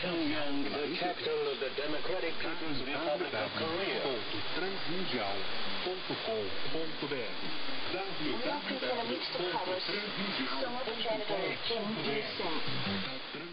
Pyongyang, the capital of the Democratic People's Republic of Korea. Transmundial.com.br Local in